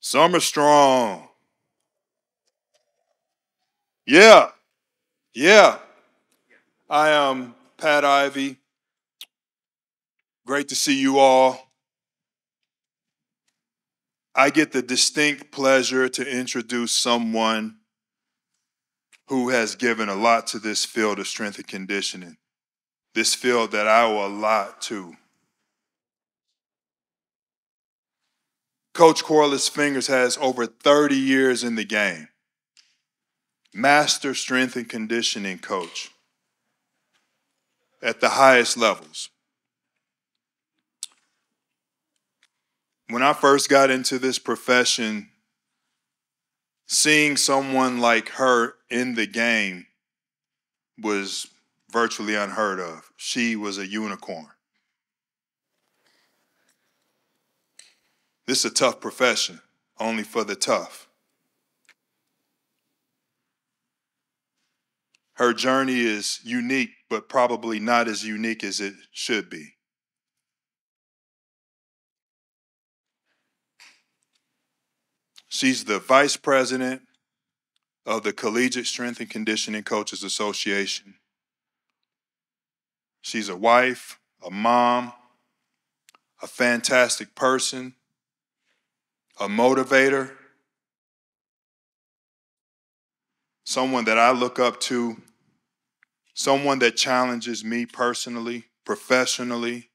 Summer strong. Yeah. Yeah. I am Pat Ivey. Great to see you all. I get the distinct pleasure to introduce someone who has given a lot to this field of strength and conditioning, this field that I owe a lot to. Coach Corliss Fingers has over 30 years in the game. Master strength and conditioning coach at the highest levels. When I first got into this profession, seeing someone like her in the game was virtually unheard of. She was a unicorn. This is a tough profession, only for the tough. Her journey is unique, but probably not as unique as it should be. She's the vice president of the Collegiate Strength and Conditioning Coaches Association. She's a wife, a mom, a fantastic person, a motivator, someone that I look up to, someone that challenges me personally, professionally,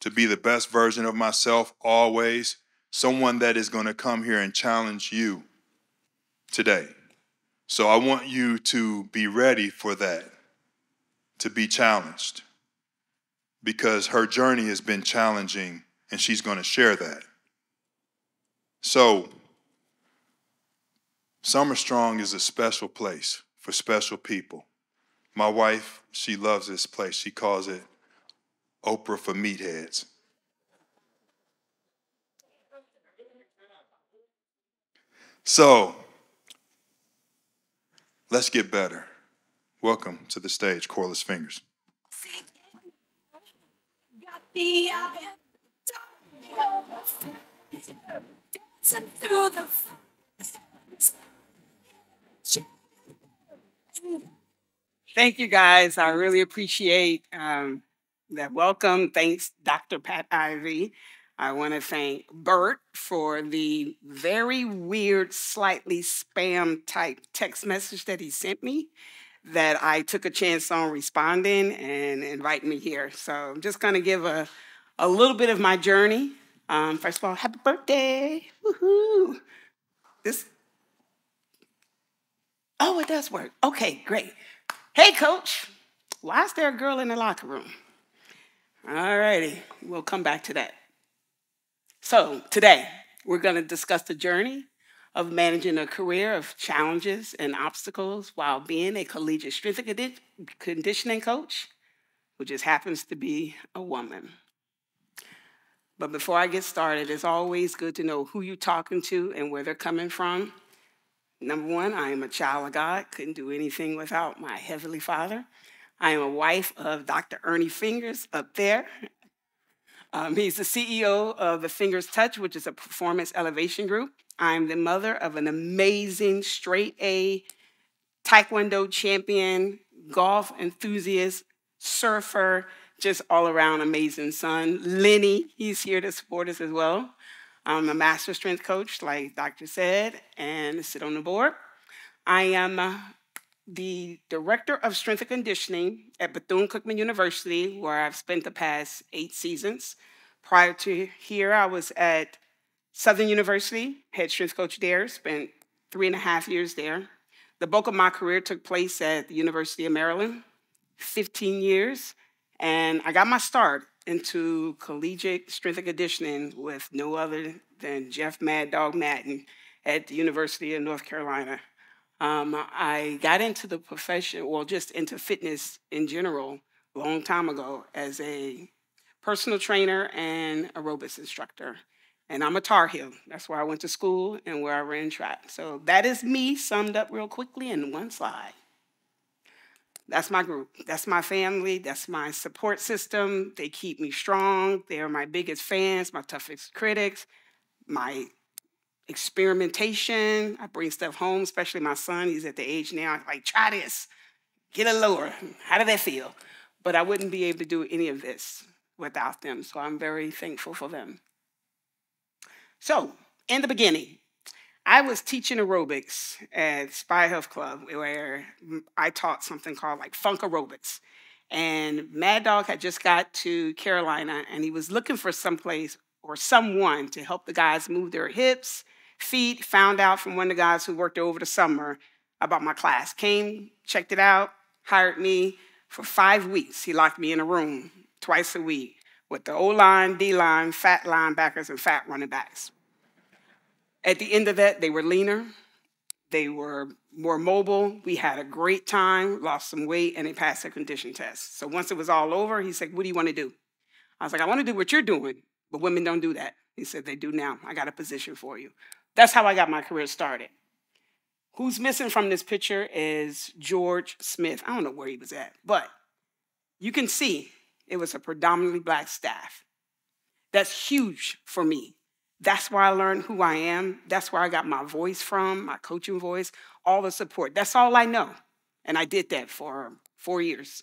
to be the best version of myself always, someone that is going to come here and challenge you today. So I want you to be ready for that, to be challenged, because her journey has been challenging and she's going to share that. So, Summer Strong is a special place for special people. My wife, she loves this place. She calls it Oprah for meatheads. So, let's get better. Welcome to the stage, Corliss Fingers. Through the Thank you guys. I really appreciate um, that welcome. Thanks, Dr. Pat Ivey. I want to thank Bert for the very weird, slightly spam type text message that he sent me that I took a chance on responding and inviting me here. So I'm just going to give a, a little bit of my journey um, first of all, happy birthday. Woohoo. This, oh, it does work. Okay, great. Hey, coach, why is there a girl in the locker room? All righty, we'll come back to that. So, today, we're going to discuss the journey of managing a career of challenges and obstacles while being a collegiate strength and conditioning coach, who just happens to be a woman. But before I get started, it's always good to know who you're talking to and where they're coming from. Number one, I am a child of God, couldn't do anything without my Heavenly Father. I am a wife of Dr. Ernie Fingers up there. Um, he's the CEO of the Fingers Touch, which is a performance elevation group. I'm the mother of an amazing straight A Taekwondo champion, golf enthusiast, surfer, just all around amazing son. Lenny, he's here to support us as well. I'm a master strength coach, like Doctor said, and sit on the board. I am uh, the director of strength and conditioning at Bethune Cookman University, where I've spent the past eight seasons. Prior to here, I was at Southern University, head strength coach there, spent three and a half years there. The bulk of my career took place at the University of Maryland, 15 years. And I got my start into collegiate strength and conditioning with no other than Jeff Mad Dog Madden at the University of North Carolina. Um, I got into the profession, well, just into fitness in general, a long time ago as a personal trainer and aerobics instructor. And I'm a Tar Heel. That's where I went to school and where I ran track. So that is me summed up real quickly in one slide. That's my group. That's my family. That's my support system. They keep me strong. They are my biggest fans, my toughest critics, my experimentation. I bring stuff home, especially my son. He's at the age now, like, try this, get a lower. How did that feel? But I wouldn't be able to do any of this without them. So I'm very thankful for them. So, in the beginning, I was teaching aerobics at Spy Health Club where I taught something called like funk aerobics. And Mad Dog had just got to Carolina and he was looking for some place or someone to help the guys move their hips, feet, found out from one of the guys who worked over the summer about my class. Came, checked it out, hired me for five weeks. He locked me in a room twice a week with the O line, D line, fat linebackers, and fat running backs. At the end of that, they were leaner, they were more mobile. We had a great time, lost some weight, and they passed their condition test. So once it was all over, he said, What do you want to do? I was like, I want to do what you're doing, but women don't do that. He said, They do now. I got a position for you. That's how I got my career started. Who's missing from this picture is George Smith. I don't know where he was at, but you can see it was a predominantly black staff. That's huge for me. That's where I learned who I am. That's where I got my voice from, my coaching voice, all the support. That's all I know. And I did that for four years.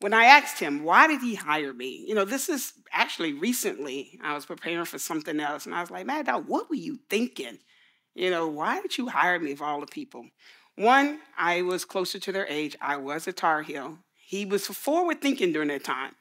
When I asked him, why did he hire me? You know, this is actually recently. I was preparing for something else, and I was like, man, dog, what were you thinking? You know, why did you hire me of all the people? One, I was closer to their age. I was a Tar Heel. He was forward thinking during that time.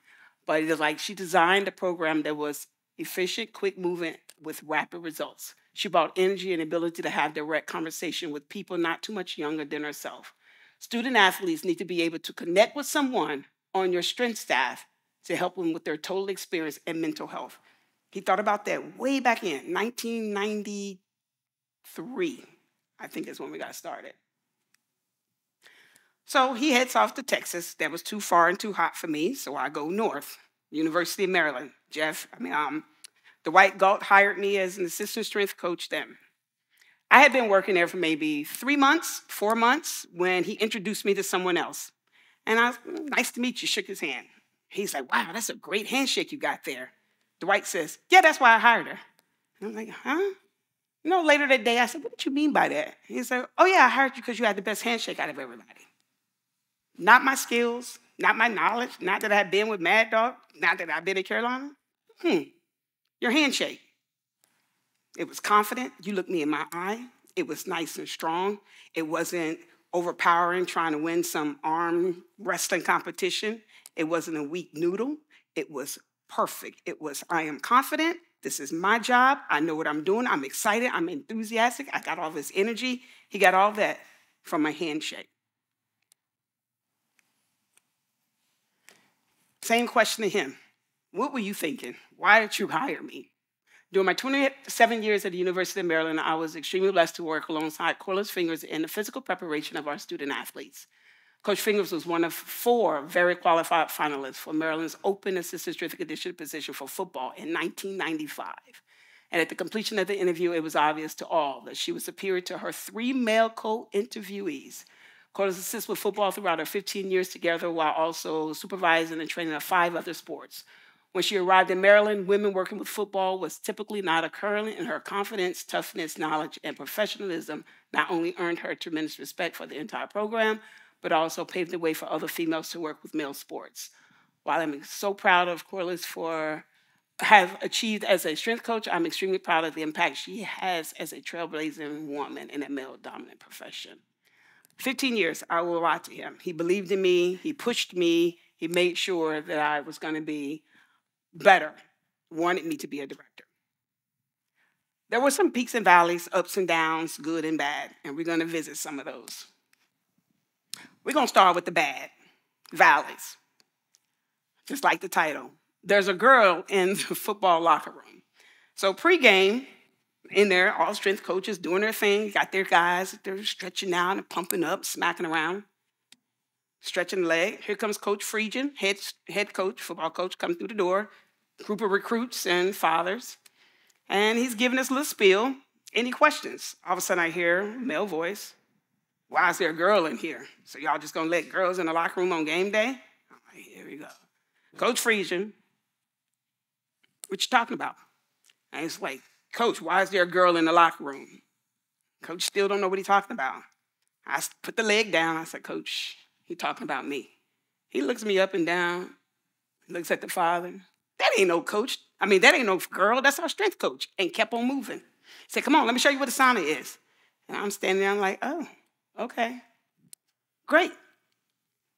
But it's like she designed a program that was efficient, quick movement with rapid results. She brought energy and ability to have direct conversation with people not too much younger than herself. Student athletes need to be able to connect with someone on your strength staff to help them with their total experience and mental health. He thought about that way back in 1993, I think is when we got started. So he heads off to Texas. That was too far and too hot for me, so I go north, University of Maryland. Jeff, I mean, um, Dwight Galt hired me as an assistant strength coach then. I had been working there for maybe three months, four months, when he introduced me to someone else. And I was, mm, nice to meet you, shook his hand. He's like, wow, that's a great handshake you got there. Dwight says, yeah, that's why I hired her. And I'm like, huh? You know, later that day, I said, what did you mean by that? He said, oh, yeah, I hired you because you had the best handshake out of everybody. Not my skills, not my knowledge, not that I've been with Mad Dog, not that I've been in Carolina. Hmm, your handshake. It was confident. You looked me in my eye. It was nice and strong. It wasn't overpowering, trying to win some arm wrestling competition. It wasn't a weak noodle. It was perfect. It was, I am confident. This is my job. I know what I'm doing. I'm excited. I'm enthusiastic. I got all this energy. He got all that from a handshake. Same question to him. What were you thinking? Why did you hire me? During my 27 years at the University of Maryland, I was extremely blessed to work alongside Corliss Fingers in the physical preparation of our student athletes. Coach Fingers was one of four very qualified finalists for Maryland's open assistant strength conditioning position for football in 1995. And at the completion of the interview, it was obvious to all that she was superior to her three male co interviewees Corliss assists with football throughout her 15 years together while also supervising and training five other sports. When she arrived in Maryland, women working with football was typically not occurring, and her confidence, toughness, knowledge, and professionalism not only earned her tremendous respect for the entire program, but also paved the way for other females to work with male sports. While I'm so proud of Corliss for have achieved as a strength coach, I'm extremely proud of the impact she has as a trailblazing woman in a male dominant profession. 15 years, I will lie to him. He believed in me, he pushed me, he made sure that I was going to be better, wanted me to be a director. There were some peaks and valleys, ups and downs, good and bad, and we're going to visit some of those. We're going to start with the bad valleys, just like the title. There's a girl in the football locker room. So, pregame, in there, all strength coaches doing their thing, got their guys, they're stretching out and pumping up, smacking around, stretching the leg. Here comes Coach Friedgen, head, head coach, football coach, comes through the door, group of recruits and fathers. And he's giving us a little spiel. Any questions? All of a sudden I hear male voice. Why is there a girl in here? So y'all just gonna let girls in the locker room on game day? Here we go. Coach Friedgen, what you talking about? And it's like, Coach, why is there a girl in the locker room? Coach still don't know what he's talking about. I put the leg down. I said, Coach, he talking about me. He looks me up and down, looks at the father. That ain't no coach. I mean, that ain't no girl. That's our strength coach. And kept on moving. He said, Come on, let me show you what a sauna is. And I'm standing there, I'm like, Oh, okay. Great.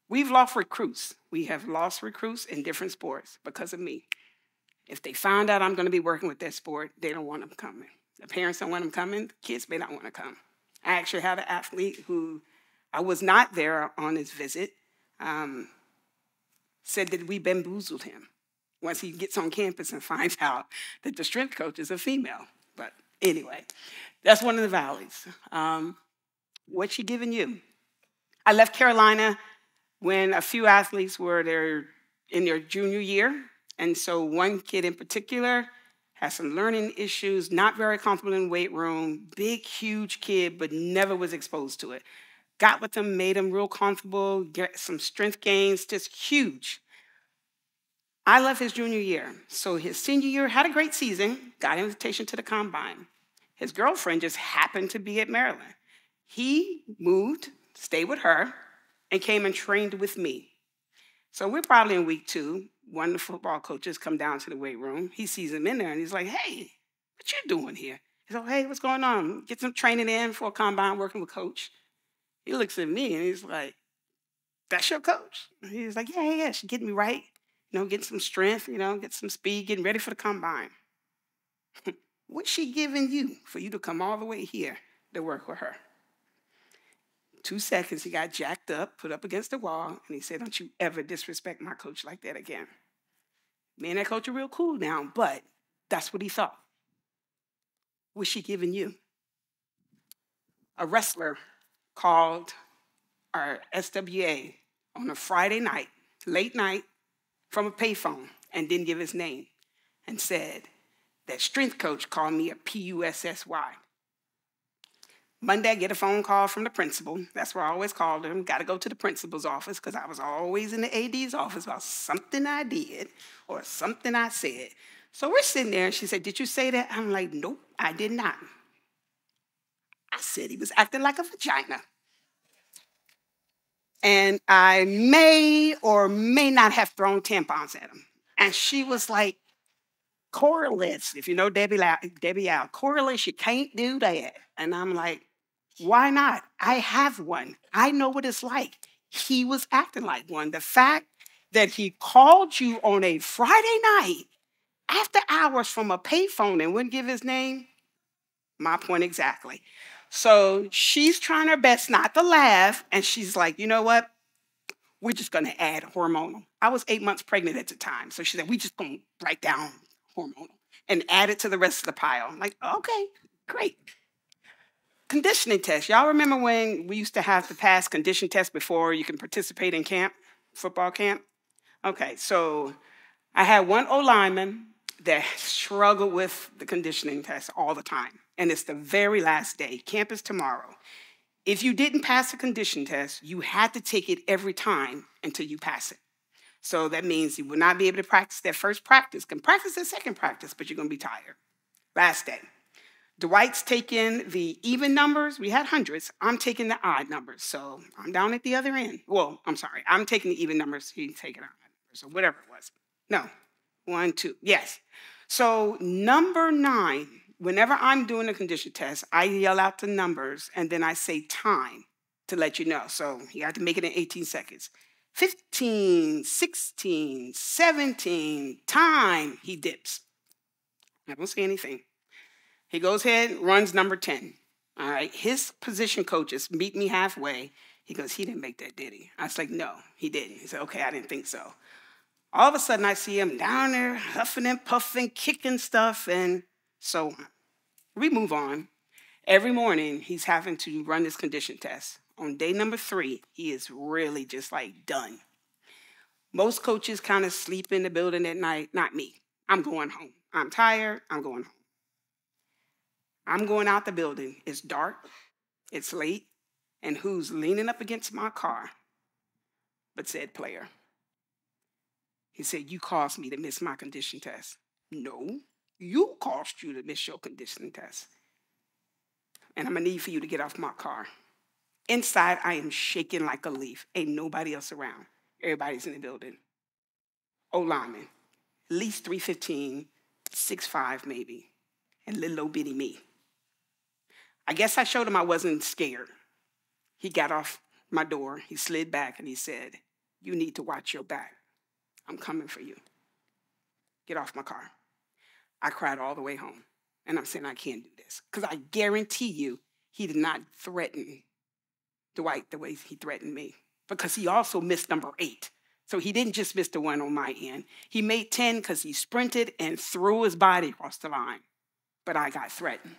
We've lost recruits. We have lost recruits in different sports because of me. If they find out I'm going to be working with that sport, they don't want them coming. The parents don't want them coming. The kids may not want to come. I actually had an athlete who I was not there on his visit, um, said that we bamboozled him once he gets on campus and finds out that the strength coach is a female. But anyway, that's one of the valleys. Um, what's she giving you? I left Carolina when a few athletes were there in their junior year. And so one kid in particular has some learning issues, not very comfortable in weight room, big, huge kid, but never was exposed to it. Got with him, made him real comfortable, get some strength gains, just huge. I left his junior year. So his senior year had a great season, got an invitation to the combine. His girlfriend just happened to be at Maryland. He moved, stayed with her, and came and trained with me. So we're probably in week two. One of the football coaches come down to the weight room. He sees him in there and he's like, hey, what you doing here? He's like, hey, what's going on? Get some training in for a combine working with coach. He looks at me and he's like, that's your coach? He's like, yeah, yeah, yeah, she's getting me right. You know, getting some strength, you know, get some speed, getting ready for the combine. What's she giving you for you to come all the way here to work with her? Two seconds, he got jacked up, put up against the wall, and he said, Don't you ever disrespect my coach like that again. Me and that coach are real cool now, but that's what he thought. What's she giving you? A wrestler called our SWA on a Friday night, late night, from a payphone and didn't give his name and said that strength coach called me a P-U-S-S-Y. Monday, I get a phone call from the principal. That's where I always called him. Got to go to the principal's office because I was always in the AD's office about something I did or something I said. So we're sitting there, and she said, Did you say that? I'm like, Nope, I did not. I said he was acting like a vagina. And I may or may not have thrown tampons at him. And she was like, Corliss. If you know Debbie, Debbie Yow, Corliss, you can't do that. And I'm like, why not? I have one. I know what it's like. He was acting like one. The fact that he called you on a Friday night after hours from a payphone and wouldn't give his name, my point exactly. So she's trying her best not to laugh, and she's like, you know what? We're just gonna add hormonal. I was eight months pregnant at the time, so she said, we just gonna write down hormonal and add it to the rest of the pile. I'm like, okay, great conditioning test. Y'all remember when we used to have to pass condition tests before you can participate in camp, football camp? Okay, so I had one O lineman that struggled with the conditioning test all the time. And it's the very last day. Camp is tomorrow. If you didn't pass the condition test, you had to take it every time until you pass it. So that means you will not be able to practice that first practice. Can practice that second practice, but you're going to be tired. Last day. Dwight's taking the even numbers. We had hundreds. I'm taking the odd numbers. So I'm down at the other end. Well, I'm sorry. I'm taking the even numbers. He's taking odd numbers or whatever it was. No. One, two. Yes. So number nine, whenever I'm doing a condition test, I yell out the numbers and then I say time to let you know. So you have to make it in 18 seconds. 15, 16, 17, time, he dips. I don't say anything. He goes ahead, runs number 10. All right. His position coaches meet me halfway. He goes, he didn't make that, did he? I was like, no, he didn't. He said, okay, I didn't think so. All of a sudden, I see him down there huffing and puffing, kicking stuff, and so on. we move on. Every morning, he's having to run this condition test. On day number three, he is really just like done. Most coaches kind of sleep in the building at night, not me. I'm going home. I'm tired, I'm going home. I'm going out the building. It's dark, it's late, and who's leaning up against my car but said player? He said, You caused me to miss my condition test. No, You caused you to miss your conditioning test. And I'm gonna need for you to get off my car. Inside, I am shaking like a leaf. Ain't nobody else around. Everybody's in the building. O lineman, at least 315, 6'5 maybe, and little old bitty me. I guess I showed him I wasn't scared. He got off my door, he slid back, and he said, You need to watch your back. I'm coming for you. Get off my car. I cried all the way home. And I'm saying, I can't do this. Because I guarantee you, he did not threaten Dwight the way he threatened me. Because he also missed number eight. So he didn't just miss the one on my end. He made 10 because he sprinted and threw his body across the line. But I got threatened.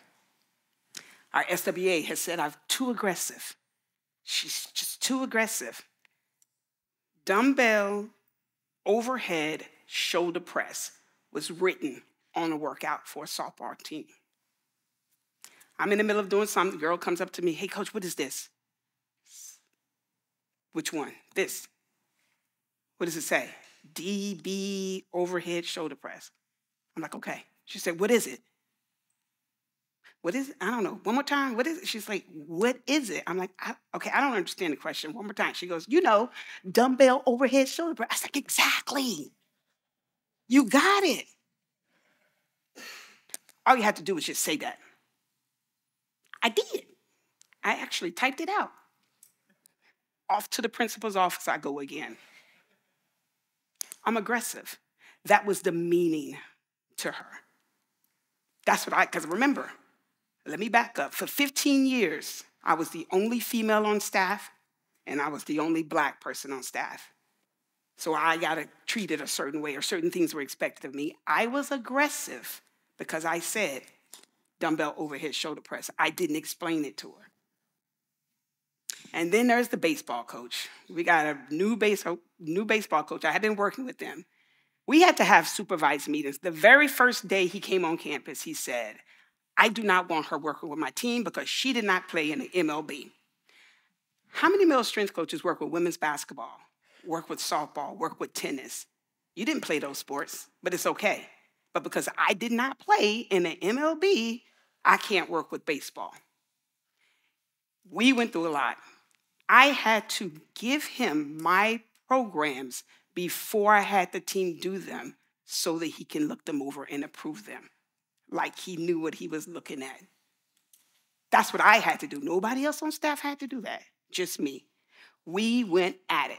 Our SWA has said I'm too aggressive. She's just too aggressive. Dumbbell overhead shoulder press was written on a workout for a softball team. I'm in the middle of doing something. The girl comes up to me, hey, coach, what is this? Which one? This. What does it say? DB overhead shoulder press. I'm like, okay. She said, what is it? What is it? I don't know. One more time. What is it? She's like, what is it? I'm like, I, okay, I don't understand the question. One more time. She goes, you know, dumbbell overhead shoulder press. I was like, exactly. You got it. All you had to do was just say that. I did. I actually typed it out. Off to the principal's office I go again. I'm aggressive. That was the meaning to her. That's what I, because remember, let me back up. For 15 years, I was the only female on staff, and I was the only black person on staff. So I got treated a certain way, or certain things were expected of me. I was aggressive because I said dumbbell overhead shoulder press. I didn't explain it to her. And then there's the baseball coach. We got a new, base, new baseball coach. I had been working with them. We had to have supervised meetings. The very first day he came on campus, he said, I do not want her working with my team because she did not play in the MLB. How many male strength coaches work with women's basketball, work with softball, work with tennis? You didn't play those sports, but it's okay. But because I did not play in the MLB, I can't work with baseball. We went through a lot. I had to give him my programs before I had the team do them so that he can look them over and approve them like he knew what he was looking at. That's what I had to do. Nobody else on staff had to do that, just me. We went at it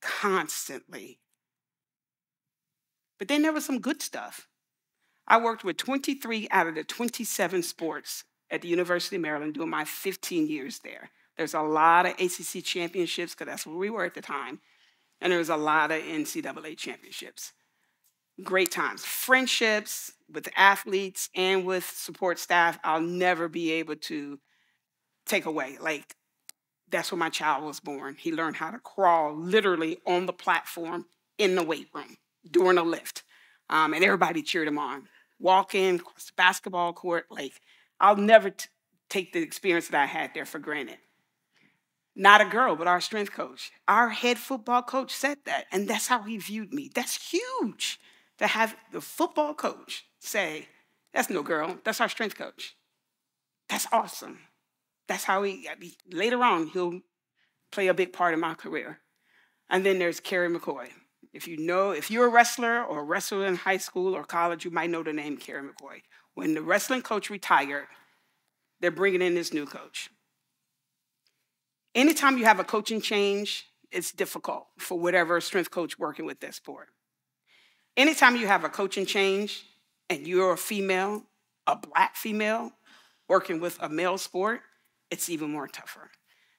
constantly. But then there was some good stuff. I worked with 23 out of the 27 sports at the University of Maryland during my 15 years there. There's a lot of ACC championships, because that's where we were at the time. And there was a lot of NCAA championships. Great times. Friendships with athletes and with support staff, I'll never be able to take away. Like, that's when my child was born. He learned how to crawl literally on the platform in the weight room during a lift. Um, and everybody cheered him on. Walking across the basketball court, like, I'll never take the experience that I had there for granted. Not a girl, but our strength coach. Our head football coach said that, and that's how he viewed me. That's huge to have the football coach say, That's no girl, that's our strength coach. That's awesome. That's how he, uh, later on, he'll play a big part in my career. And then there's Kerry McCoy. If you know, if you're a wrestler or a wrestler in high school or college, you might know the name Kerry McCoy. When the wrestling coach retired, they're bringing in this new coach. Anytime you have a coaching change, it's difficult for whatever strength coach working with that sport. Anytime you have a coaching change and you're a female, a black female, working with a male sport, it's even more tougher.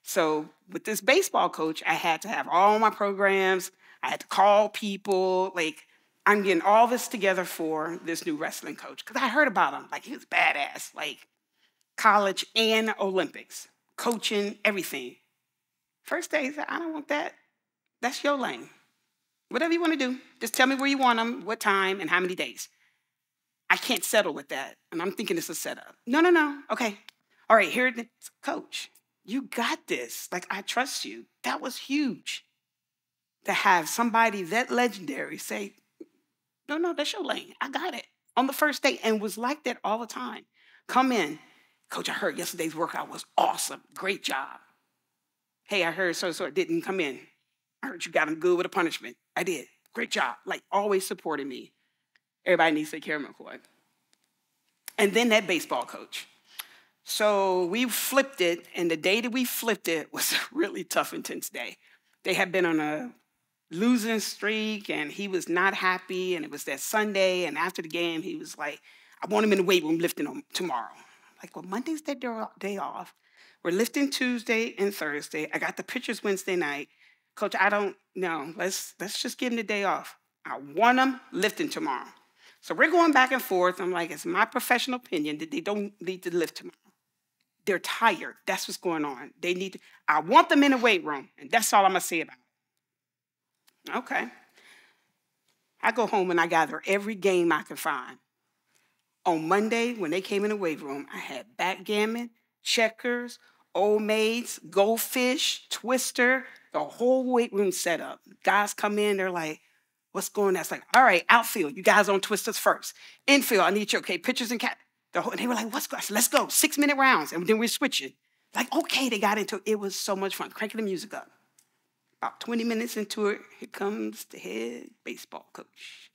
So with this baseball coach, I had to have all my programs. I had to call people. Like, I'm getting all this together for this new wrestling coach because I heard about him. Like, he was badass, like college and Olympics, coaching, everything. First day, he said, I don't want that. That's your lane. Whatever you want to do, just tell me where you want them, what time, and how many days. I can't settle with that. And I'm thinking it's a setup. No, no, no. Okay. All right, here, coach, you got this. Like, I trust you. That was huge to have somebody that legendary say, no, no, that's your lane. I got it. on the first day and was like that all the time. Come in. Coach, I heard yesterday's workout was awesome. Great job. Hey, I heard so so didn't come in. I heard you got him good with a punishment. I did. Great job. Like always supporting me. Everybody needs to take care of McCoy. And then that baseball coach. So we flipped it, and the day that we flipped it was a really tough, intense day. They had been on a losing streak, and he was not happy. And it was that Sunday, and after the game, he was like, "I want him in the weight room lifting him tomorrow." I'm like, well, Monday's their day off. We're lifting Tuesday and Thursday. I got the pictures Wednesday night. Coach, I don't know. Let's let's just give him the day off. I want him lifting tomorrow. So we're going back and forth. I'm like, it's my professional opinion that they don't need to lift tomorrow. They're tired. That's what's going on. They need to, I want them in the weight room, and that's all I'm gonna say about it. Okay. I go home and I gather every game I can find. On Monday, when they came in the weight room, I had backgammon, checkers, old maids, goldfish, twister, the whole weight room set up. Guys come in, they're like, what's going on? It's like, all right, outfield, you guys on twisters first. Infield, I need you, okay, pitchers and cat. The whole, and they were like, what's going? Let's go, six minute rounds. And then we're switching. Like, okay, they got into it. It was so much fun. Cranking the music up. About 20 minutes into it, here comes the head baseball coach.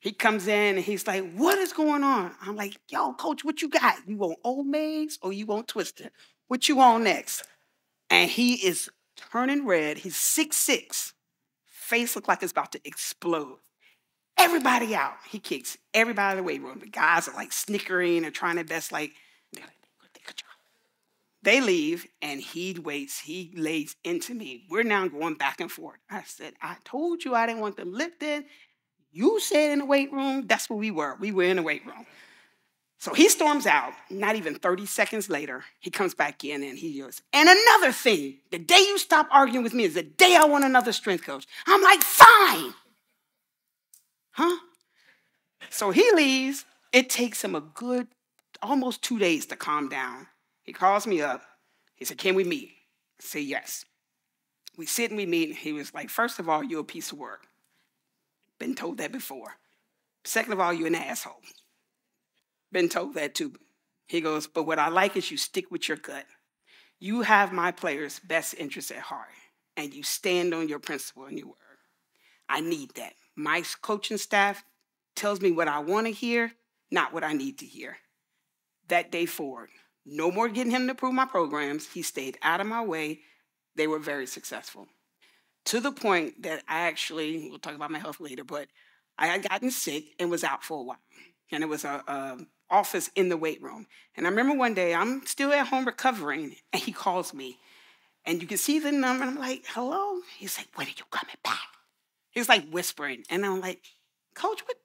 He comes in and he's like, What is going on? I'm like, Yo, coach, what you got? You want old maids or you want twister? What you want next? And he is turning red. He's six six. Face look like it's about to explode. Everybody out. He kicks everybody in the weight room. The guys are like snickering and trying their best, like, they leave and he waits. He lays into me. We're now going back and forth. I said, I told you I didn't want them lifted. You said in the weight room. That's where we were. We were in the weight room. So he storms out. Not even 30 seconds later, he comes back in and he goes, And another thing, the day you stop arguing with me is the day I want another strength coach. I'm like, Fine. Huh? So he leaves. It takes him a good almost two days to calm down. He calls me up. He said, Can we meet? I say, Yes. We sit and we meet. He was like, First of all, you're a piece of work. Been told that before. Second of all, you're an asshole. Been told that too. He goes, but what I like is you stick with your gut. You have my players' best interests at heart, and you stand on your principle and your word. I need that. My coaching staff tells me what I want to hear, not what I need to hear. That day forward, no more getting him to approve my programs. He stayed out of my way. They were very successful. To the point that I actually, we'll talk about my health later, but I had gotten sick and was out for a while. And it was a, a office in the weight room. And I remember one day I'm still at home recovering, and he calls me. And you can see the number, and I'm like, hello? He's like, when are you coming back? He's like whispering. And I'm like, Coach, what,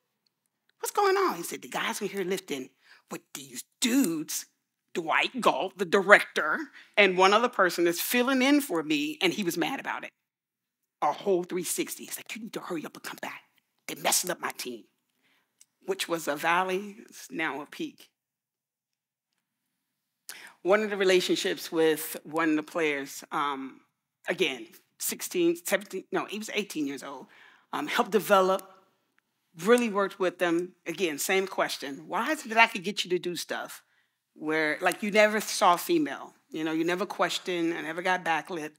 what's going on? He said, the guys are here lifting with these dudes, Dwight Galt, the director, and one other person is filling in for me, and he was mad about it. A whole 360. He's like, you need to hurry up and come back. They're messing up my team which was a valley, is now a peak. One of the relationships with one of the players, um, again, 16, 17, no, he was 18 years old, um, helped develop, really worked with them. Again, same question. Why is it that I could get you to do stuff where, like, you never saw female? You know, you never questioned, I never got backlit.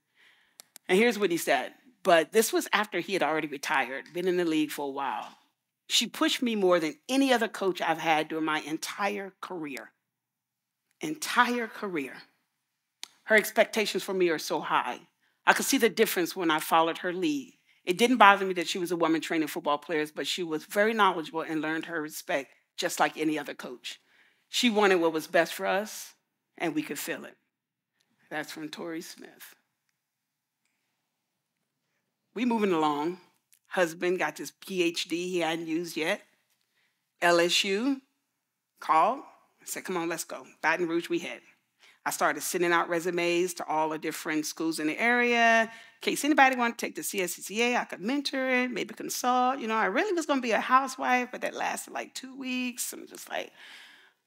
And here's what he said. But this was after he had already retired, been in the league for a while. She pushed me more than any other coach I've had during my entire career. Entire career. Her expectations for me are so high. I could see the difference when I followed her lead. It didn't bother me that she was a woman training football players, but she was very knowledgeable and learned her respect just like any other coach. She wanted what was best for us, and we could feel it. That's from Torrey Smith. We moving along husband got his PhD he hadn't used yet. LSU called. I said, come on, let's go. Baton Rouge, we head. I started sending out resumes to all the different schools in the area. In case anybody wanted to take the CSCCA, I could mentor it, maybe consult. You know, I really was going to be a housewife, but that lasted like two weeks. I'm just like,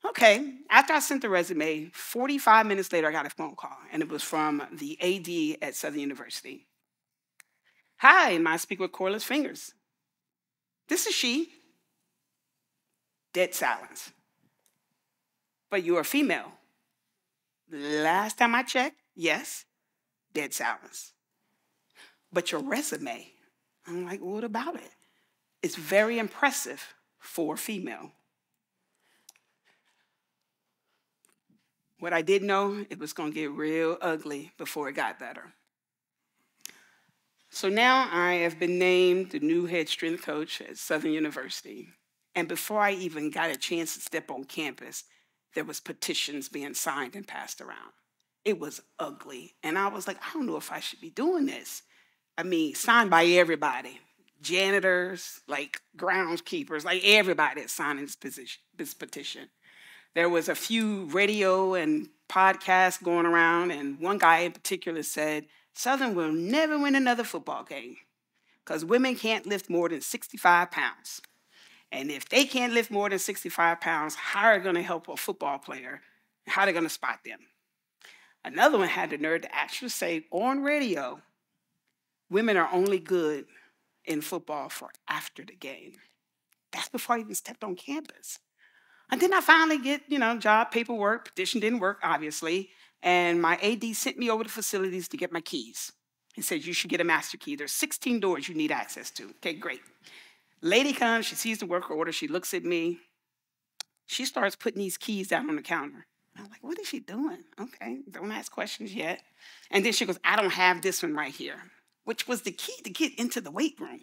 okay. After I sent the resume, 45 minutes later, I got a phone call, and it was from the AD at Southern University. Hi, may I speak with Corliss Fingers? This is she. dead silence. But you're female. Last time I checked, yes, dead silence. But your resume, I'm like, what about it? It's very impressive for a female. What I did know, it was going to get real ugly before it got better. So now I have been named the new head strength coach at Southern University. And before I even got a chance to step on campus, there was petitions being signed and passed around. It was ugly. And I was like, I don't know if I should be doing this. I mean, signed by everybody. Janitors, like groundskeepers, like everybody is signing this, position, this petition. There was a few radio and podcasts going around, and one guy in particular said, Southern will never win another football game because women can't lift more than 65 pounds. And if they can't lift more than 65 pounds, how are they going to help a football player? How are they going to spot them? Another one had the nerve to actually say on radio, women are only good in football for after the game. That's before I even stepped on campus. And then I finally get, you know, job paperwork, petition didn't work, obviously. And my AD sent me over to facilities to get my keys. He said, You should get a master key. There's 16 doors you need access to. Okay, great. Lady comes, she sees the work order, she looks at me. She starts putting these keys down on the counter. I'm like, What is she doing? Okay, don't ask questions yet. And then she goes, I don't have this one right here, which was the key to get into the weight room.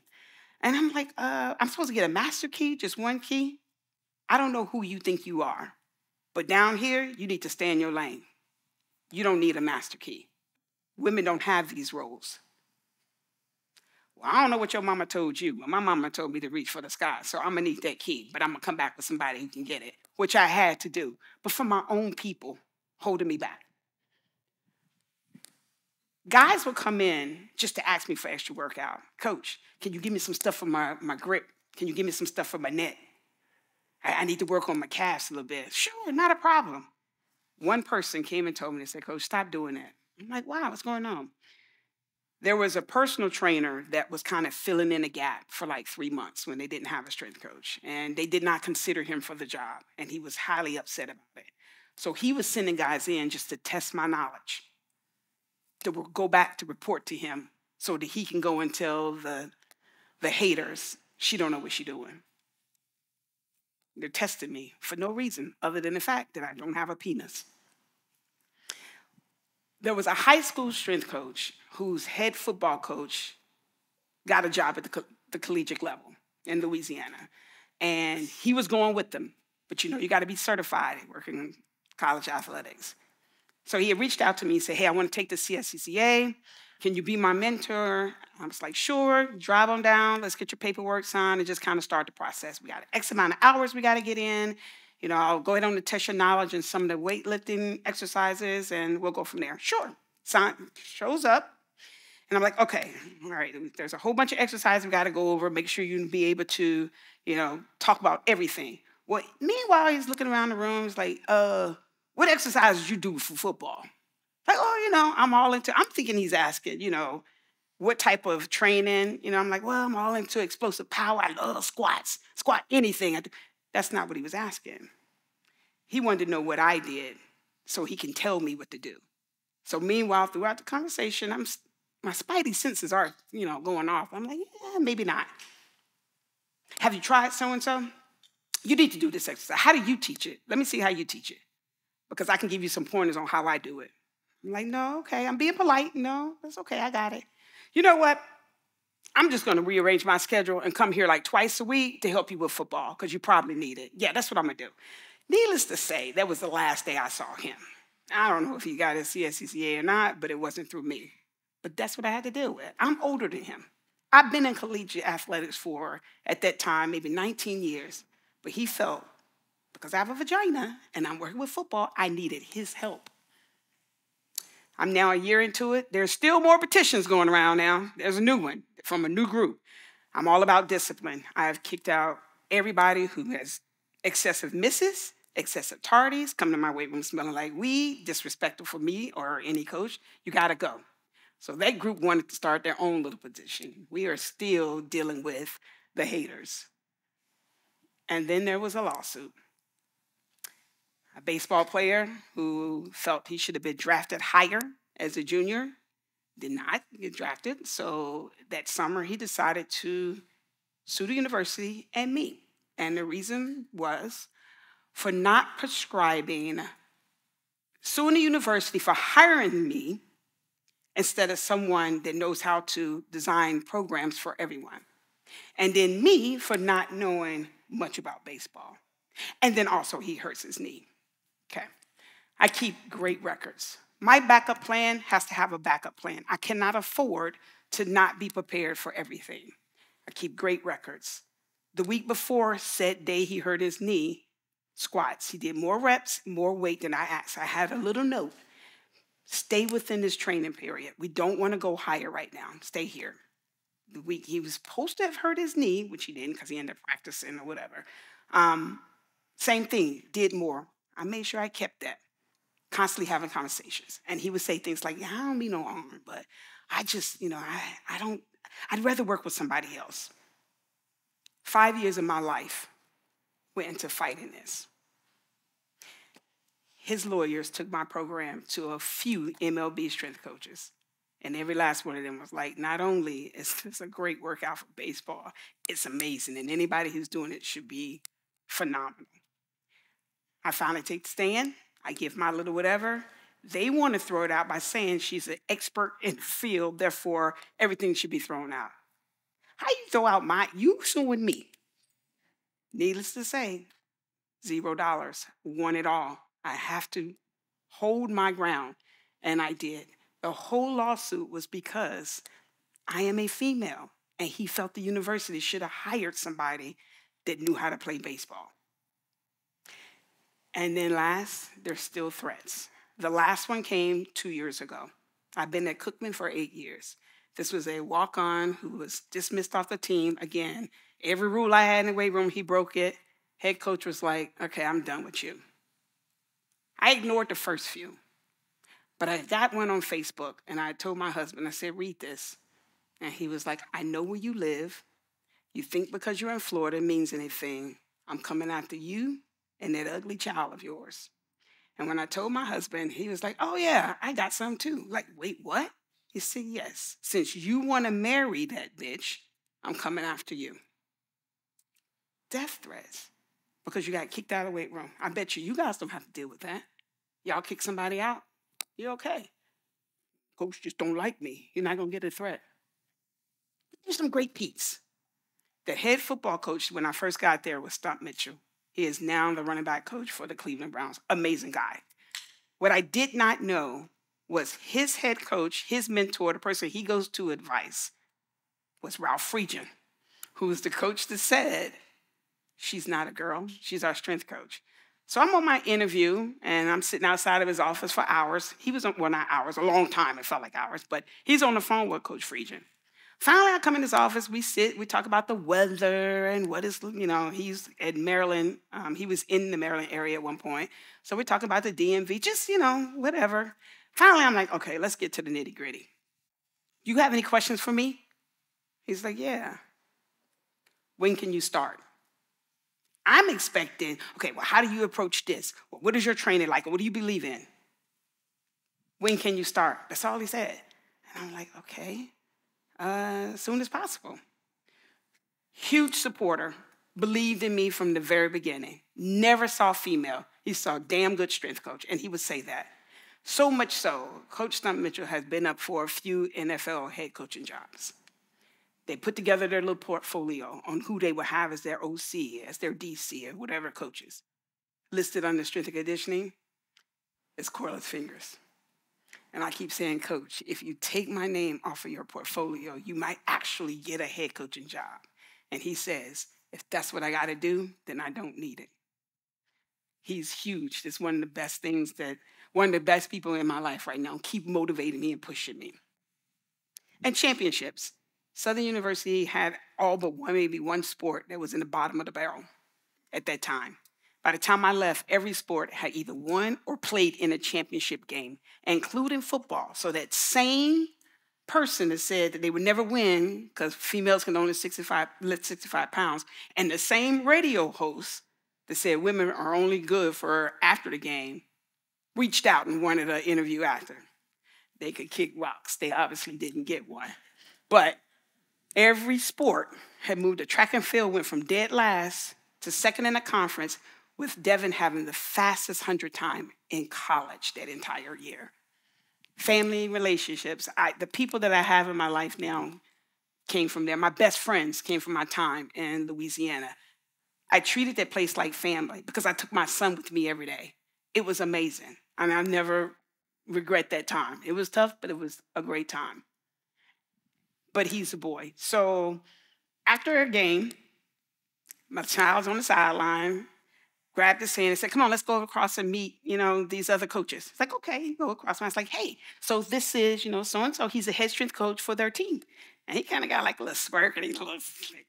And I'm like, uh, I'm supposed to get a master key, just one key? I don't know who you think you are, but down here, you need to stay in your lane. You don't need a master key. Women don't have these roles. Well, I don't know what your mama told you, but my mama told me to reach for the sky, so I'm gonna need that key, but I'm gonna come back with somebody who can get it, which I had to do, but for my own people holding me back. Guys would come in just to ask me for extra workout. Coach, can you give me some stuff for my, my grip? Can you give me some stuff for my neck? I, I need to work on my calves a little bit. Sure, not a problem. One person came and told me, they said, Coach, stop doing that. I'm like, wow, what's going on? There was a personal trainer that was kind of filling in a gap for like three months when they didn't have a strength coach. And they did not consider him for the job. And he was highly upset about it. So he was sending guys in just to test my knowledge, to go back to report to him so that he can go and tell the, the haters, she don't know what she's doing. They're testing me for no reason other than the fact that I don't have a penis. There was a high school strength coach whose head football coach got a job at the, co- the collegiate level in Louisiana. And he was going with them. But you know, you got to be certified working in college athletics. So he had reached out to me and said, Hey, I want to take the CSCCA. Can you be my mentor? I was like, sure, drive on down, let's get your paperwork signed and just kind of start the process. We got X amount of hours we got to get in. You know, I'll go ahead on to test your knowledge and some of the weightlifting exercises and we'll go from there. Sure. Sign shows up. And I'm like, okay, all right, there's a whole bunch of exercises we got to go over, make sure you be able to, you know, talk about everything. Well, meanwhile, he's looking around the room, he's like, uh, what exercises you do for football? Like, oh, you know, I'm all into, I'm thinking he's asking, you know, what type of training. You know, I'm like, well, I'm all into explosive power. I love squats, squat anything. That's not what he was asking. He wanted to know what I did so he can tell me what to do. So meanwhile, throughout the conversation, I'm my spidey senses are, you know, going off. I'm like, yeah, maybe not. Have you tried so and so? You need to do this exercise. How do you teach it? Let me see how you teach it. Because I can give you some pointers on how I do it. I'm like, no, okay, I'm being polite. No, that's okay, I got it. You know what? I'm just to rearrange my schedule and come here like twice a week to help you with football because you probably need it. Yeah, that's what I'm to do. Needless to say, that was the last day I saw him. I don't know if he got his CSCCA or not, but it wasn't through me. But that's what I had to deal with. I'm older than him. I've been in collegiate athletics for, at that time, maybe 19 years. But he felt because I have a vagina and I'm working with football, I needed his help. I'm now a year into it. There's still more petitions going around now. There's a new one from a new group. I'm all about discipline. I have kicked out everybody who has excessive misses, excessive tardies, come to my weight room smelling like weed, disrespectful for me or any coach. You got to go. So that group wanted to start their own little petition. We are still dealing with the haters. And then there was a lawsuit. A baseball player who felt he should have been drafted higher as a junior did not get drafted. So that summer, he decided to sue the university and me. And the reason was for not prescribing, suing the university for hiring me instead of someone that knows how to design programs for everyone. And then me for not knowing much about baseball. And then also, he hurts his knee. Okay. I keep great records. My backup plan has to have a backup plan. I cannot afford to not be prepared for everything. I keep great records. The week before said day he hurt his knee, squats. He did more reps, more weight than I asked. I had a little note. Stay within this training period. We don't want to go higher right now. Stay here. The week he was supposed to have hurt his knee, which he didn't because he ended up practicing or whatever. Um, same thing, did more. I made sure I kept that. Constantly having conversations. And he would say things like, yeah, I don't mean no harm, but I just, you know, I, I don't, I'd rather work with somebody else. Five years of my life went into fighting this. His lawyers took my program to a few MLB strength coaches. And every last one of them was like, not only is this a great workout for baseball, it's amazing. And anybody who's doing it should be phenomenal. I finally take the stand. I give my little whatever. They want to throw it out by saying she's an expert in the field, therefore everything should be thrown out. How you throw out my, you suing me? Needless to say, zero dollars, won it all. I have to hold my ground, and I did. The whole lawsuit was because I am a female, and he felt the university should have hired somebody that knew how to play baseball. And then last, there's still threats. The last one came two years ago. I've been at Cookman for eight years. This was a walk on who was dismissed off the team. Again, every rule I had in the weight room, he broke it. Head coach was like, okay, I'm done with you. I ignored the first few. But I got one on Facebook and I told my husband, I said, read this. And he was like, I know where you live. You think because you're in Florida means anything. I'm coming after you and that ugly child of yours. And when I told my husband, he was like, Oh, yeah, I got some too. Like, wait, what? He said, Yes. Since you want to marry that bitch, I'm coming after you. Death threats because you got kicked out of the weight room. I bet you, you guys don't have to deal with that. Y'all kick somebody out, you're okay. Coach just don't like me. You're not going to get a threat. There's some great peeps. The head football coach when I first got there was Stump Mitchell. He is now the running back coach for the Cleveland Browns. Amazing guy. What I did not know was his head coach, his mentor, the person he goes to advice, was Ralph Friedgen, who was the coach that said, She's not a girl, she's our strength coach. So I'm on my interview and I'm sitting outside of his office for hours. He was on, well, not hours, a long time, it felt like hours, but he's on the phone with Coach Friedgen. Finally, I come in his office, we sit, we talk about the weather and what is, you know, he's at Maryland. Um, he was in the Maryland area at one point. So we're talking about the DMV, just, you know, whatever. Finally, I'm like, okay, let's get to the nitty gritty. You have any questions for me? He's like, yeah. When can you start? I'm expecting, okay, well, how do you approach this? What is your training like? What do you believe in? When can you start? That's all he said. And I'm like, okay as soon as possible. Huge supporter, believed in me from the very beginning. Never saw female. He saw damn good strength coach, and he would say that. So much so, Coach Stump Mitchell has been up for a few NFL head coaching jobs. They put together their little portfolio on who they would have as their OC, as their DC, or whatever coaches. Listed under strength and conditioning is Corliss Fingers. And I keep saying, Coach, if you take my name off of your portfolio, you might actually get a head coaching job. And he says, if that's what I got to do, then I don't need it. He's huge. It's one of the best things that, one of the best people in my life right now. Keep motivating me and pushing me. And championships. Southern University had all but one, maybe one sport that was in the bottom of the barrel at that time. By the time I left, every sport had either won or played in a championship game, including football. So that same person that said that they would never win because females can only 65, lift 65 pounds, and the same radio host that said women are only good for after the game reached out and wanted an interview after. They could kick rocks. They obviously didn't get one. But every sport had moved. The track and field went from dead last to second in the conference, with Devin having the fastest 100 time in college that entire year family relationships. I, the people that I have in my life now came from there. My best friends came from my time in Louisiana. I treated that place like family because I took my son with me every day. It was amazing. And I never regret that time. It was tough, but it was a great time. But he's a boy. So after a game, my child's on the sideline grabbed his hand and said, Come on, let's go across and meet, you know, these other coaches. It's like, okay, go across. And I was like, hey, so this is, you know, so and so. He's a head strength coach for their team. And he kind of got like a little smirk and he looks like,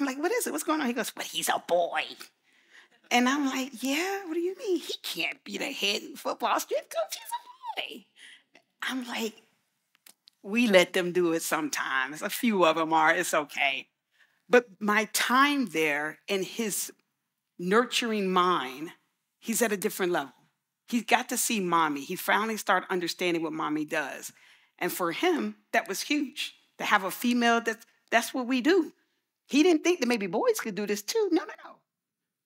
I'm like, what is it? What's going on? He goes, Well, he's a boy. And I'm like, yeah, what do you mean? He can't be the head football strength coach. He's a boy. I'm like, we let them do it sometimes. A few of them are, it's okay. But my time there and his nurturing mind, he's at a different level. He's got to see mommy. He finally started understanding what mommy does. And for him, that was huge. To have a female that that's what we do. He didn't think that maybe boys could do this too. No, no, no.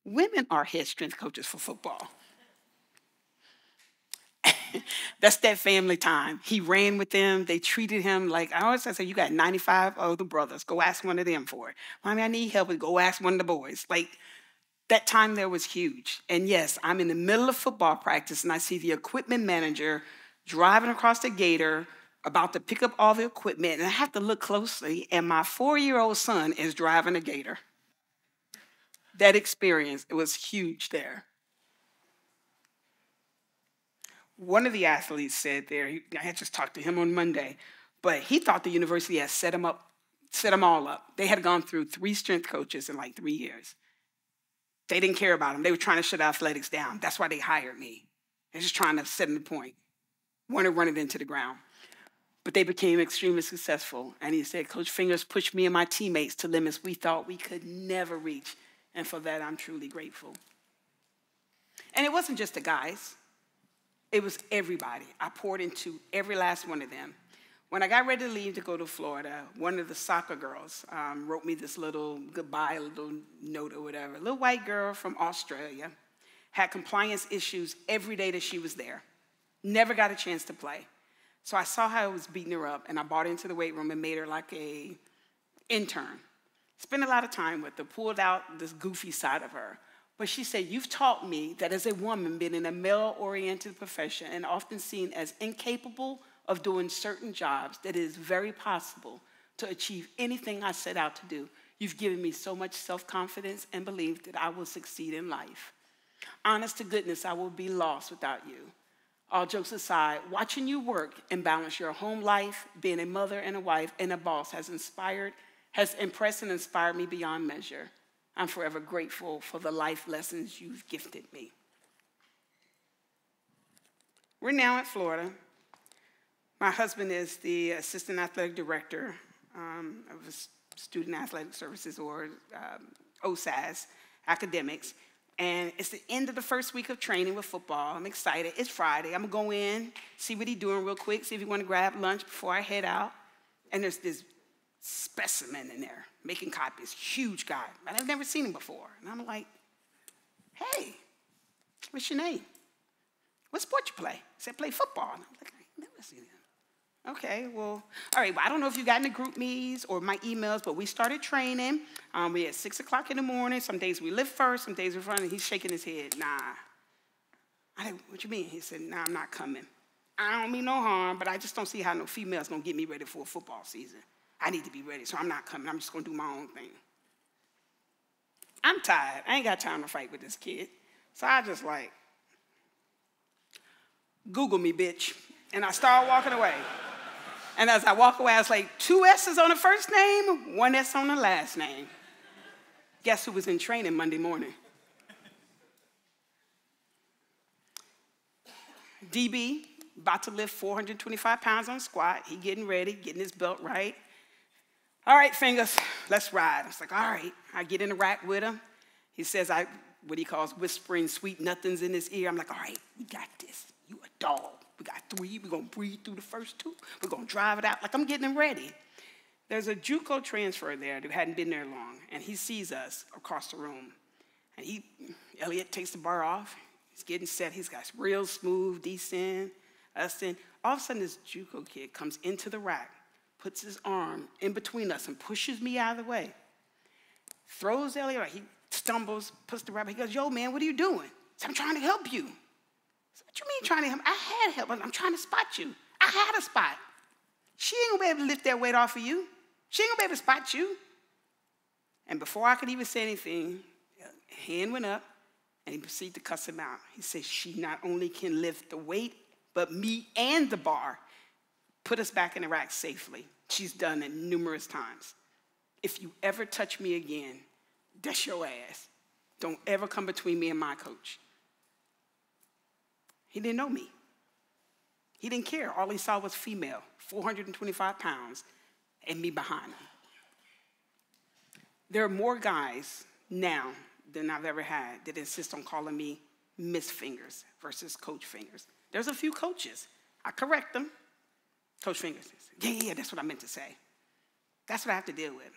Women are head strength coaches for football. That's that family time. He ran with them. They treated him like I always say, you got 95 older brothers. Go ask one of them for it. Mommy, I need help. Go ask one of the boys. Like that time there was huge. And yes, I'm in the middle of football practice and I see the equipment manager driving across the gator, about to pick up all the equipment, and I have to look closely, and my four year old son is driving a gator. That experience, it was huge there. One of the athletes said there, I had just talked to him on Monday, but he thought the university had set him up, set them all up. They had gone through three strength coaches in like three years. They didn't care about him. They were trying to shut athletics down. That's why they hired me. They're just trying to set him the point, want to run it into the ground. But they became extremely successful. And he said, Coach Fingers pushed me and my teammates to limits we thought we could never reach. And for that, I'm truly grateful. And it wasn't just the guys, it was everybody. I poured into every last one of them. When I got ready to leave to go to Florida, one of the soccer girls um, wrote me this little goodbye, little note or whatever. A little white girl from Australia had compliance issues every day that she was there. Never got a chance to play. So I saw how I was beating her up, and I brought her into the weight room and made her like a intern. Spent a lot of time with her, pulled out this goofy side of her. But she said, You've taught me that as a woman, being in a male oriented profession and often seen as incapable of doing certain jobs that it is very possible to achieve anything I set out to do. You've given me so much self confidence and belief that I will succeed in life. Honest to goodness, I will be lost without you. All jokes aside, watching you work and balance your home life, being a mother and a wife and a boss has inspired, has impressed and inspired me beyond measure. I'm forever grateful for the life lessons you've gifted me. We're now in Florida. My husband is the assistant athletic director um, of Student Athletic Services or um, OSAS academics. And it's the end of the first week of training with football. I'm excited. It's Friday. I'm gonna go in, see what he's doing real quick, see if he wanna grab lunch before I head out. And there's this specimen in there making copies, huge guy. I've never seen him before. And I'm like, hey, what's your name? What sport you play? He said, play football. And I'm like, I never seen him. Okay, well, all right. Well, I don't know if you got group GroupMe's or my emails, but we started training. Um, we at six o'clock in the morning. Some days we live first, some days we're running. He's shaking his head. Nah. I said, what you mean? He said, Nah, I'm not coming. I don't mean no harm, but I just don't see how no female's gonna get me ready for a football season. I need to be ready, so I'm not coming. I'm just gonna do my own thing. I'm tired. I ain't got time to fight with this kid. So I just like, Google me, bitch. And I start walking away. And as I walk away, I was like, two S's on the first name, one S on the last name. Guess who was in training Monday morning? DB, about to lift 425 pounds on squat. He getting ready, getting his belt right. All right, fingers, let's ride. I was like, all right. I get in the rack with him. He says, I, what he calls whispering sweet nothings in his ear. I'm like, all right, we got this. You a dog. We got three. We're going to breathe through the first two. We're going to drive it out. Like I'm getting ready. There's a JUCO transfer there who hadn't been there long, and he sees us across the room. And he, Elliot takes the bar off. He's getting set. He's got real smooth descent, ascent. All of a sudden, this JUCO kid comes into the rack, puts his arm in between us, and pushes me out of the way. Throws Elliot. He stumbles, puts the rack. He goes, "Yo, man, what are you doing?" I'm trying to help you. What you mean trying to help? I had help. I'm trying to spot you. I had a spot. She ain't gonna be able to lift that weight off of you. She ain't gonna be able to spot you. And before I could even say anything, hand went up and he proceeded to cuss him out. He said, She not only can lift the weight, but me and the bar put us back in the rack safely. She's done it numerous times. If you ever touch me again, that's your ass. Don't ever come between me and my coach. He didn't know me. He didn't care. All he saw was female, 425 pounds, and me behind him. There are more guys now than I've ever had that insist on calling me Miss Fingers versus Coach Fingers. There's a few coaches. I correct them. Coach Fingers says, yeah, yeah, that's what I meant to say. That's what I have to deal with.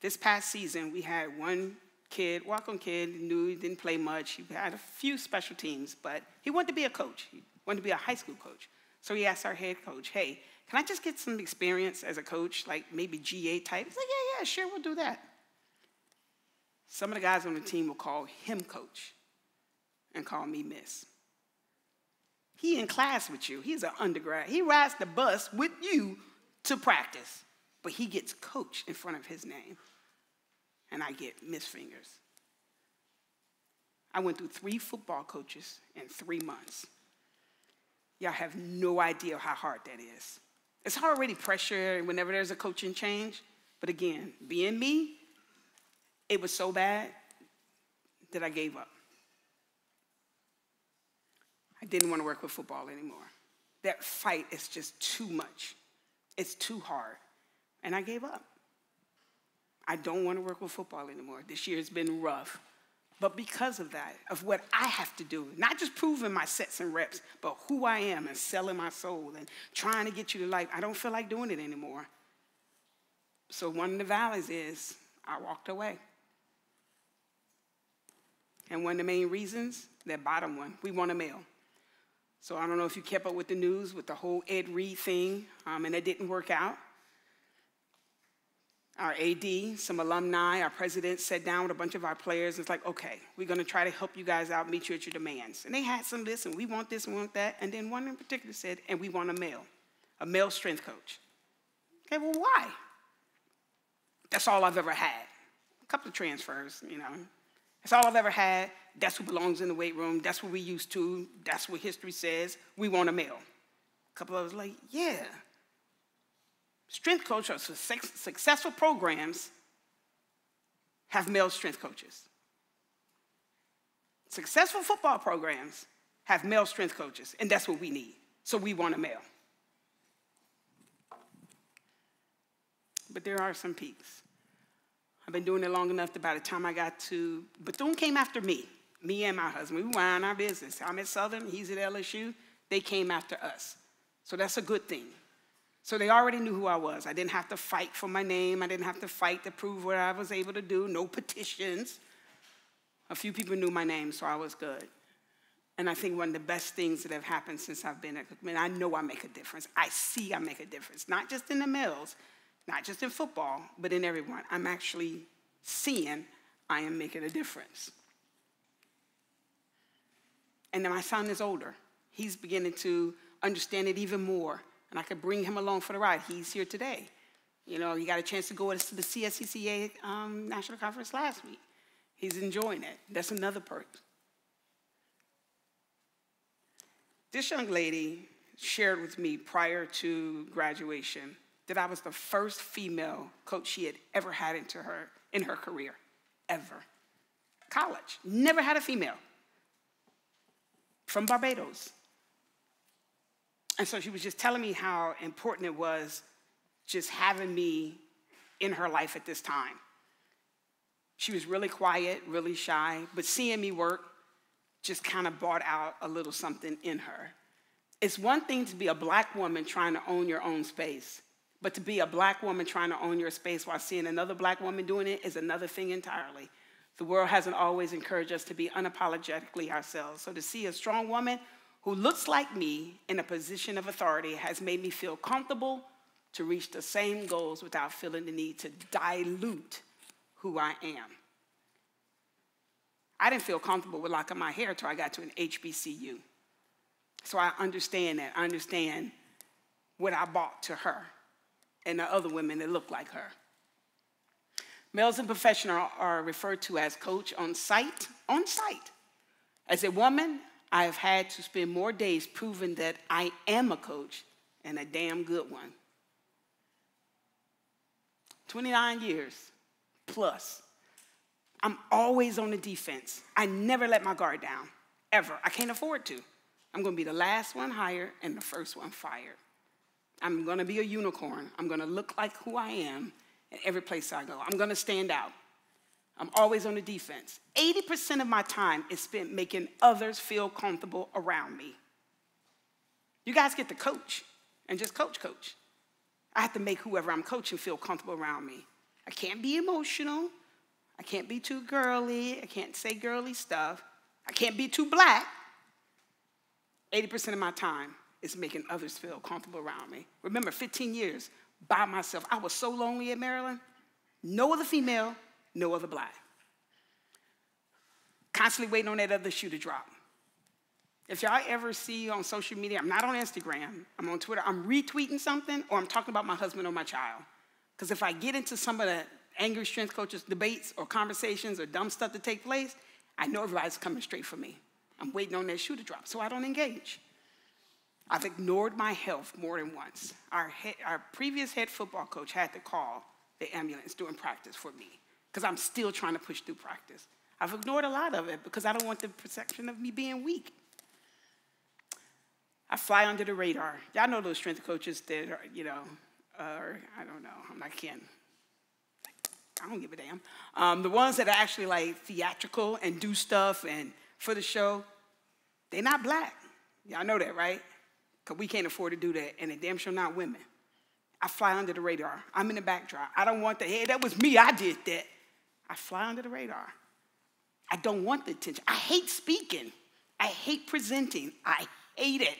This past season, we had one kid, walk-on kid, knew he didn't play much. He had a few special teams, but he wanted to be a coach. He wanted to be a high school coach. So he asked our head coach, hey, can I just get some experience as a coach, like maybe GA type? He's like, yeah, yeah, sure, we'll do that. Some of the guys on the team will call him coach and call me miss. He in class with you. He's an undergrad. He rides the bus with you to practice, but he gets coach in front of his name. And I get miss fingers. I went through three football coaches in three months. Y'all have no idea how hard that is. It's already pressure whenever there's a coaching change. But again, being me, it was so bad that I gave up. I didn't want to work with football anymore. That fight is just too much. It's too hard. And I gave up. I don't want to work with football anymore. This year has been rough. But because of that, of what I have to do, not just proving my sets and reps, but who I am and selling my soul and trying to get you to life, I don't feel like doing it anymore. So one of the valleys is I walked away. And one of the main reasons, that bottom one, we want a male. So I don't know if you kept up with the news with the whole Ed Reed thing, um, and it didn't work out. Our AD, some alumni, our president sat down with a bunch of our players and it's like, okay, we're gonna try to help you guys out, meet you at your demands. And they had some this, and we want this, and we want that. And then one in particular said, and we want a male, a male strength coach. Okay, well, why? That's all I've ever had. A couple of transfers, you know, that's all I've ever had. That's who belongs in the weight room. That's what we used to. That's what history says. We want a male. A couple of us like, yeah. Strength coaches, successful programs have male strength coaches. Successful football programs have male strength coaches, and that's what we need. So we want a male. But there are some peaks. I've been doing it long enough that by the time I got to, Bethune came after me, me and my husband. We on our business. I'm at Southern, he's at LSU. They came after us. So that's a good thing. So they already knew who I was. I didn't have to fight for my name. I didn't have to fight to prove what I was able to do. No petitions. A few people knew my name, so I was good. And I think one of the best things that have happened since I've been at Cookman, I know I make a difference. I see I make a difference, not just in the mills, not just in football, but in everyone. I'm actually seeing I am making a difference. And then my son is older. He's beginning to understand it even more. And I could bring him along for the ride. He's here today. You know, he got a chance to go to the CSCCA um, National Conference last week. He's enjoying it. That's another perk. This young lady shared with me prior to graduation that I was the first female coach she had ever had into her, in her career, ever. College, never had a female. From Barbados. And so she was just telling me how important it was just having me in her life at this time. She was really quiet, really shy, but seeing me work just kind of brought out a little something in her. It's one thing to be a black woman trying to own your own space, but to be a black woman trying to own your space while seeing another black woman doing it is another thing entirely. The world hasn't always encouraged us to be unapologetically ourselves. So to see a strong woman who looks like me in a position of authority has made me feel comfortable to reach the same goals without feeling the need to dilute who I am. I didn't feel comfortable with locking my hair until I got to an HBCU. So I understand that. I understand what I bought to her and the other women that look like her. Males in profession are, are referred to as coach on site, on site. As a woman, I have had to spend more days proving that I am a coach and a damn good one. 29 years plus. I'm always on the defense. I never let my guard down, ever. I can't afford to. I'm gonna be the last one hired and the first one fired. I'm gonna be a unicorn. I'm gonna look like who I am in every place I go. I'm gonna stand out. I'm always on the defense. 80% of my time is spent making others feel comfortable around me. You guys get to coach and just coach, coach. I have to make whoever I'm coaching feel comfortable around me. I can't be emotional. I can't be too girly. I can't say girly stuff. I can't be too black. 80% of my time is making others feel comfortable around me. Remember, 15 years by myself. I was so lonely at Maryland. No other female, no other black. Constantly waiting on that other shoe to drop. If y'all ever see on social media, I'm not on Instagram, I'm on Twitter, I'm retweeting something or I'm talking about my husband or my child. Because if I get into some of the angry strength coaches debates or conversations or dumb stuff to take place, I know everybody's coming straight for me. I'm waiting on that shoe to drop, so I don't engage. I've ignored my health more than once. Our, head, our previous head football coach had to call the ambulance during practice for me because I'm still trying to push through practice. I've ignored a lot of it because I don't want the perception of me being weak. I fly under the radar. Y'all know those strength coaches that are, you know, uh, I don't know, I'm not kidding. I don't give a damn. Um, the ones that are actually like theatrical and do stuff and for the show, they're not black. Y'all know that, right? Because we can't afford to do that, and they damn sure not women. I fly under the radar. I'm in the backdrop. I don't want the, hey, that was me, I did that. I fly under the radar. I don't want the attention. I hate speaking. I hate presenting. I hate it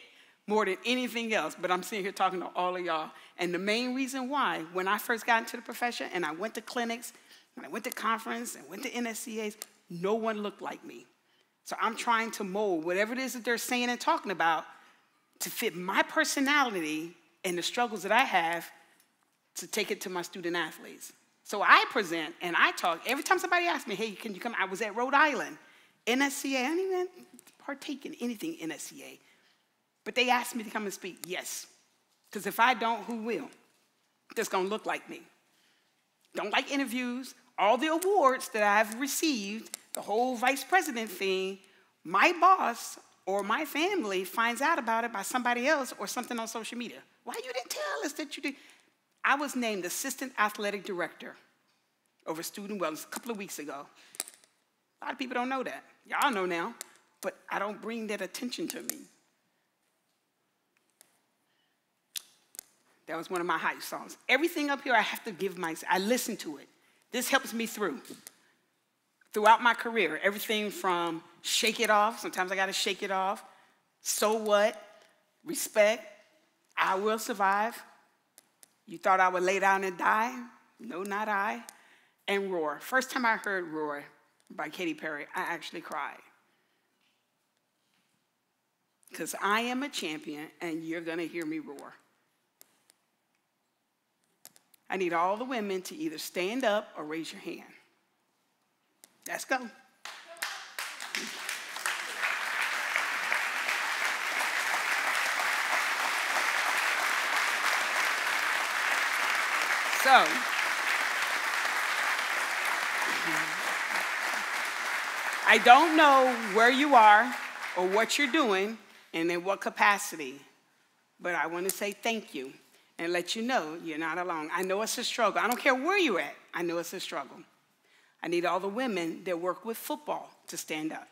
more than anything else. But I'm sitting here talking to all of y'all. And the main reason why, when I first got into the profession and I went to clinics, and I went to conference and went to NSCAs, no one looked like me. So I'm trying to mold whatever it is that they're saying and talking about to fit my personality and the struggles that I have to take it to my student athletes. So I present and I talk. Every time somebody asks me, hey, can you come? I was at Rhode Island, NSCA. I didn't even partake in anything NSCA. But they asked me to come and speak. Yes. Because if I don't, who will? That's going to look like me. Don't like interviews. All the awards that I've received, the whole vice president thing, my boss or my family finds out about it by somebody else or something on social media. Why you didn't tell us that you did? I was named assistant athletic director over student wellness a couple of weeks ago. A lot of people don't know that. Y'all know now, but I don't bring that attention to me. That was one of my hype songs. Everything up here, I have to give my, I listen to it. This helps me through. Throughout my career, everything from shake it off, sometimes I gotta shake it off, so what, respect, I will survive. You thought I would lay down and die? No, not I. And Roar. First time I heard Roar by Katy Perry, I actually cried. Because I am a champion and you're gonna hear me roar. I need all the women to either stand up or raise your hand. Let's go. So, I don't know where you are or what you're doing and in what capacity, but I want to say thank you and let you know you're not alone. I know it's a struggle. I don't care where you're at, I know it's a struggle. I need all the women that work with football to stand up.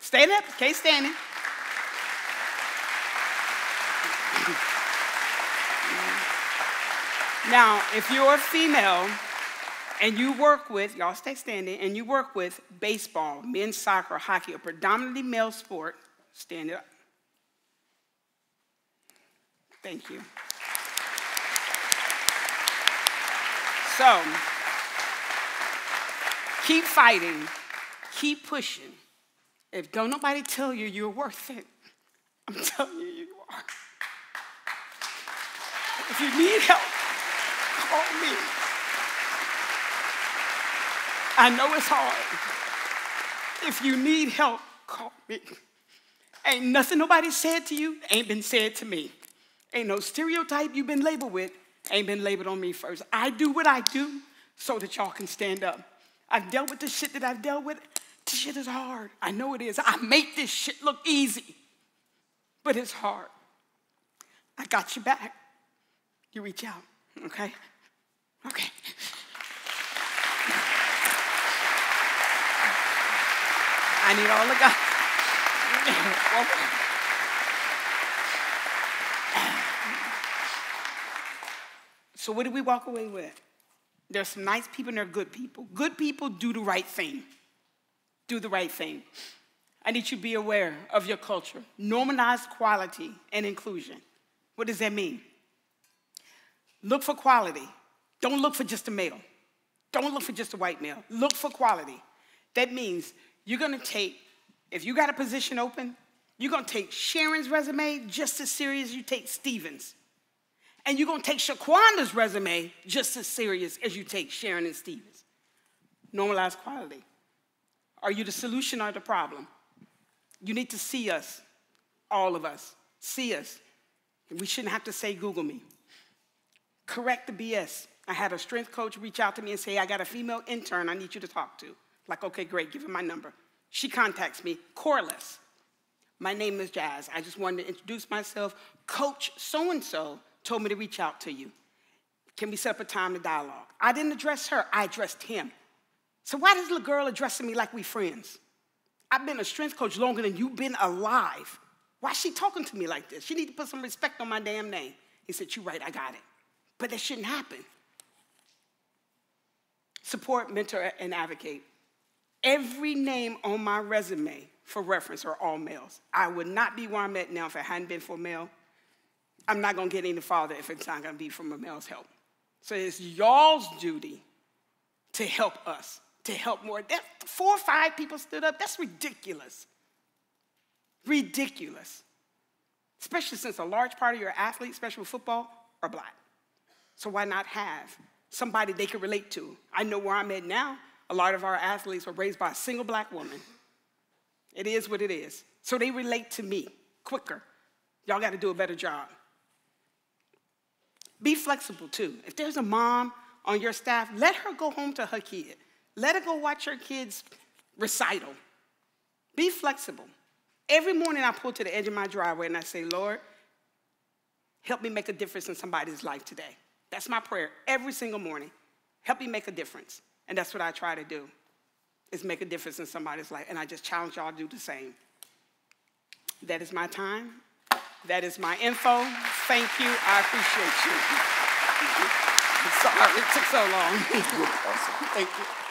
Stand up, okay, standing. Now, if you're a female and you work with, y'all stay standing, and you work with baseball, men's soccer, hockey, a predominantly male sport, stand up. Thank you. So, keep fighting, keep pushing. If don't nobody tell you you're worth it, I'm telling you you are. If you need help, call me. I know it's hard. If you need help, call me. Ain't nothing nobody said to you, ain't been said to me. Ain't no stereotype you've been labeled with, ain't been labeled on me first. I do what I do so that y'all can stand up. I've dealt with the shit that I've dealt with. This shit is hard. I know it is. I make this shit look easy, but it's hard. I got you back. You reach out, okay? Okay. I need all the guys. so, what did we walk away with? There's some nice people and there are good people. Good people do the right thing. Do the right thing. I need you to be aware of your culture. Normalize quality and inclusion. What does that mean? Look for quality. Don't look for just a male. Don't look for just a white male. Look for quality. That means you're gonna take, if you got a position open, you're gonna take Sharon's resume just as serious as you take Steven's. And you're gonna take Shaquanda's resume just as serious as you take Sharon and Steven's. Normalize quality. Are you the solution or the problem? You need to see us, all of us. See us. We shouldn't have to say, Google me. Correct the BS. I had a strength coach reach out to me and say, I got a female intern I need you to talk to. Like, okay, great, give her my number. She contacts me, Corliss. My name is Jazz. I just wanted to introduce myself. Coach so and so told me to reach out to you. Can we set up a time to dialogue? I didn't address her, I addressed him. So why does the girl addressing me like we friends? I've been a strength coach longer than you've been alive. Why is she talking to me like this? She need to put some respect on my damn name. He said, You're right, I got it. But that shouldn't happen. Support, mentor, and advocate. Every name on my resume for reference are all males. I would not be where I'm at now if it hadn't been for a male. I'm not gonna get any farther if it's not gonna be from a male's help. So it's y'all's duty to help us, to help more. That four or five people stood up, that's ridiculous. Ridiculous. Especially since a large part of your athletes, especially with football, are black. So why not have somebody they can relate to? I know where I'm at now. A lot of our athletes were raised by a single black woman. It is what it is. So they relate to me quicker. Y'all got to do a better job. Be flexible too. If there's a mom on your staff, let her go home to her kid. Let her go watch her kids recital. Be flexible. Every morning I pull to the edge of my driveway and I say, Lord, help me make a difference in somebody's life today. That's my prayer every single morning. Help me make a difference. And that's what I try to do, is make a difference in somebody's life. And I just challenge y'all to do the same. That is my time. That is my info. Thank you. I appreciate you. Sorry it took so long. Thank you.